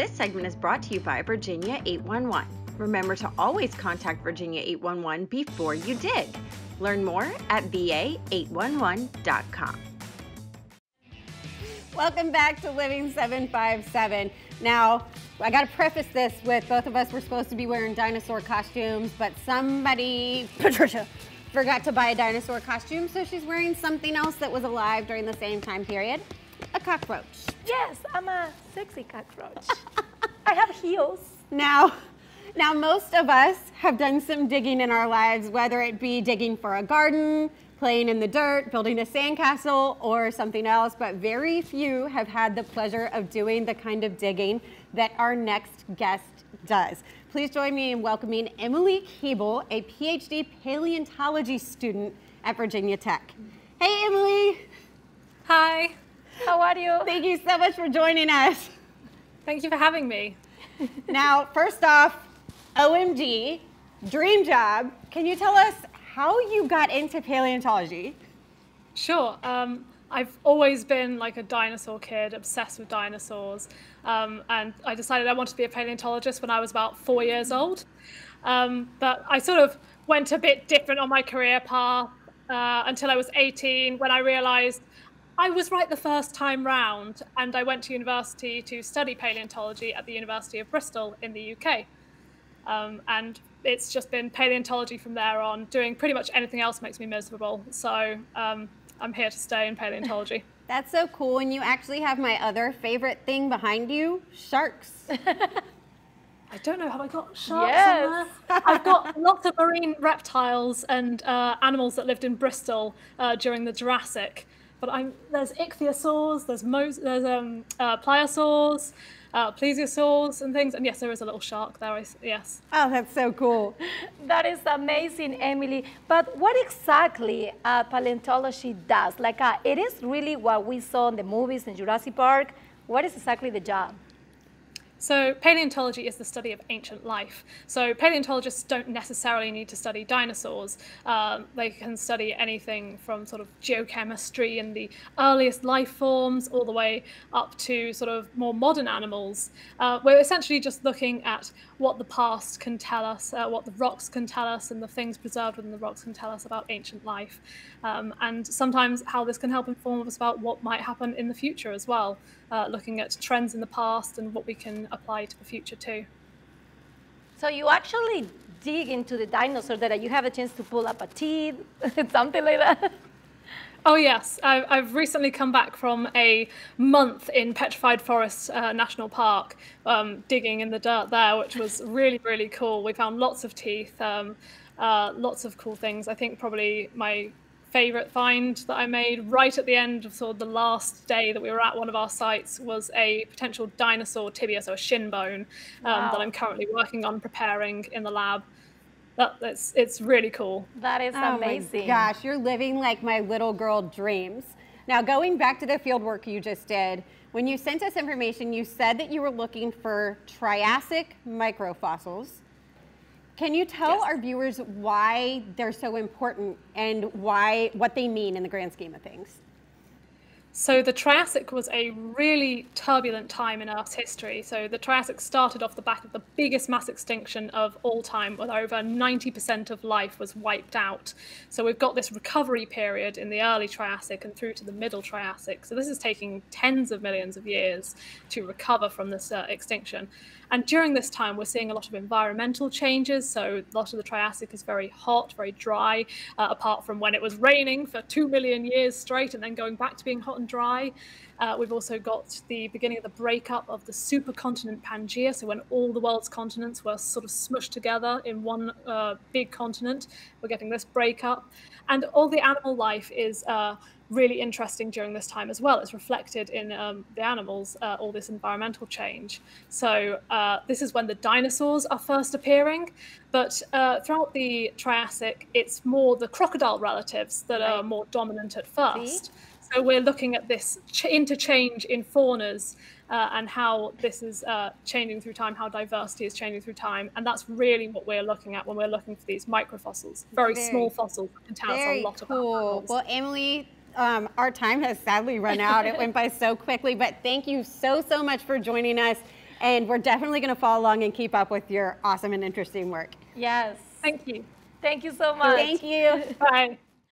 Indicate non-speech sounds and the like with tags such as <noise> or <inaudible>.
This segment is brought to you by Virginia 811. Remember to always contact Virginia 811 before you dig. Learn more at va811.com. Welcome back to Living 757. Now, I got to preface this with both of us were supposed to be wearing dinosaur costumes, but somebody, <laughs> Patricia, forgot to buy a dinosaur costume, so she's wearing something else that was alive during the same time period a cockroach. Yes, I'm a sexy cockroach. I have heels. Now, now most of us have done some digging in our lives, whether it be digging for a garden, playing in the dirt, building a sandcastle, or something else, but very few have had the pleasure of doing the kind of digging that our next guest does. Please join me in welcoming Emily Keeble, a PhD paleontology student at Virginia Tech. Hey, Emily. Hi. How are you? Thank you so much for joining us. Thank you for having me. now, first off, OMG, dream job. Can you tell us how you got into paleontology? Sure. Um, I've always been like a dinosaur kid, obsessed with dinosaurs. Um, and I decided I wanted to be a paleontologist when I was about four years old. Um, but I sort of went a bit different on my career path uh, until I was 18 when I realized I was right the first time round, and I went to university to study paleontology at the University of Bristol in the UK. Um, and it's just been paleontology from there on. Doing pretty much anything else makes me miserable. So um, I'm here to stay in paleontology. <laughs> That's so cool. And you actually have my other favorite thing behind you sharks. <laughs> I don't know, have I got sharks yes. I've got <laughs> lots of marine reptiles and uh, animals that lived in Bristol uh, during the Jurassic. But I'm, there's ichthyosaurs, there's, mos- there's um, uh, pliosaurs, uh, plesiosaurs and things. And yes, there is a little shark there, I, yes. Oh, that's so cool. that is amazing, Emily. But what exactly uh, paleontology does? Like, uh, it is really what we saw in the movies in Jurassic Park. What is exactly the job? So paleontology is the study of ancient life. So paleontologists don't necessarily need to study dinosaurs. Um, they can study anything from sort of geochemistry and the earliest life forms all the way up to sort of more modern animals. Uh, we're essentially just looking at what the past can tell us, uh, what the rocks can tell us, and the things preserved within the rocks can tell us about ancient life. Um, and sometimes how this can help inform us about what might happen in the future as well uh, looking at trends in the past and what we can apply to the future too. So you actually dig into the dinosaur that you have a chance to pull up a teeth, <laughs> something like that. Oh yes, I've recently come back from a month in Petrified Forest uh, National Park, um, digging in the dirt there, which was <laughs> really really cool. We found lots of teeth, um, uh, lots of cool things. I think probably my favorite find that I made right at the end of sort of the last day that we were at one of our sites was a potential dinosaur tibia, so a shin bone, um, wow. that I'm currently working on preparing in the lab. That, it's, it's really cool. That is oh amazing. gosh, you're living like my little girl dreams. Now, going back to the field work you just did, when you sent us information, you said that you were looking for Triassic microfossils can you tell yes. our viewers why they're so important and why what they mean in the grand scheme of things? So the Triassic was a really turbulent time in Earth's history. So the Triassic started off the back of the biggest mass extinction of all time, where over 90% of life was wiped out. So we've got this recovery period in the early Triassic and through to the middle Triassic. So this is taking tens of millions of years to recover from this uh, extinction. And during this time, we're seeing a lot of environmental changes. So a lot of the Triassic is very hot, very dry, uh, apart from when it was raining for two million years straight and then going back to being hot and dry. Uh, we've also got the beginning of the breakup of the supercontinent Pangaea, so when all the world's continents were sort of smushed together in one uh, big continent, we're getting this breakup. And all the animal life is uh, really interesting during this time as well. It's reflected in um, the animals, uh, all this environmental change. So uh, this is when the dinosaurs are first appearing, but uh, throughout the Triassic, it's more the crocodile relatives that right. are more dominant at first. See? So we're looking at this ch- interchange in faunas uh, and how this is uh, changing through time, how diversity is changing through time. And that's really what we're looking at when we're looking for these microfossils, very, very small fossils that can tell us a lot cool. about Well, Emily, um, our time has sadly run out. it went by so quickly, but thank you so, so much for joining us. And we're definitely going to follow along and keep up with your awesome and interesting work. Yes. Thank you. Thank you so much. Thank you. <laughs> Bye.